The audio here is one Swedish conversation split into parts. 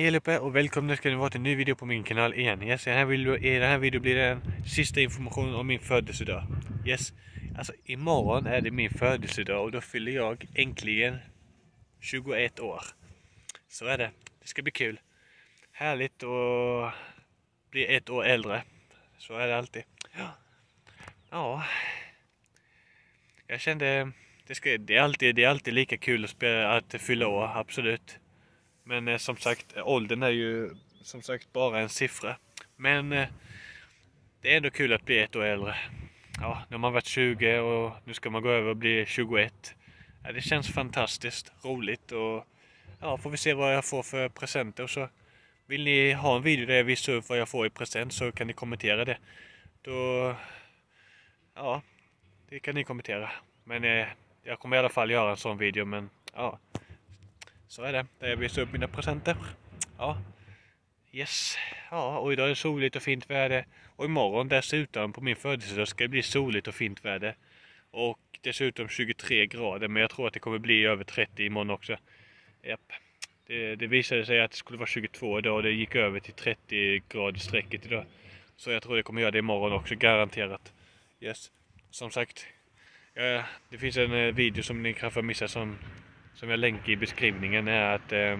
Hej allihopa och välkomna ska ni vara till en ny video på min kanal igen. Yes, i, den här video, I den här videon blir det den sista informationen om min födelsedag. Yes, alltså imorgon är det min födelsedag och då fyller jag äntligen 21 år. Så är det. Det ska bli kul. Härligt att bli ett år äldre. Så är det alltid. Ja. ja. Jag kände det, ska, det, är alltid, det är alltid lika kul att, spela, att fylla år, absolut. Men eh, som sagt, åldern är ju som sagt bara en siffra. Men eh, det är ändå kul att bli ett år äldre. Ja, nu har man varit 20 och nu ska man gå över och bli 21. Ja, det känns fantastiskt roligt och ja, får vi se vad jag får för presenter. Och så vill ni ha en video där jag visar upp vad jag får i present så kan ni kommentera det. Då, ja, det kan ni kommentera. Men eh, jag kommer i alla fall göra en sån video men ja, så är det. Där jag visar upp mina presenter. Ja. Yes. Ja, och idag är det soligt och fint väder. Och imorgon dessutom på min födelsedag ska det bli soligt och fint väder. Och dessutom 23 grader. Men jag tror att det kommer bli över 30 imorgon också. Japp. Det, det visade sig att det skulle vara 22 idag och det gick över till 30 grader strecket idag. Så jag tror det kommer göra det imorgon också, garanterat. Yes. Som sagt, ja, det finns en eh, video som ni kanske har missat som som jag länkar i beskrivningen är att eh,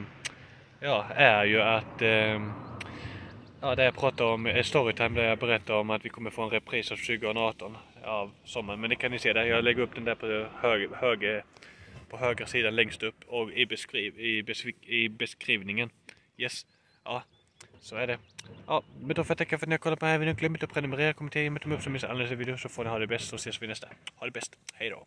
ja, är ju att eh, ja, där jag pratar om eh, Storytime där jag berättar om att vi kommer få en repris av 2018 av sommaren. Men det kan ni se där, jag lägger upp den där på höger, höger på högra sidan längst upp och i, beskriv, i, beskriv, i beskrivningen. Yes, ja, så är det. Ja, men då får jag tacka för att ni har kollat på den här videon. Glöm inte att prenumerera, kommentera, ge mig upp som missar alla nästa video så får ni ha det bäst så ses vi nästa. Ha det bäst, hejdå!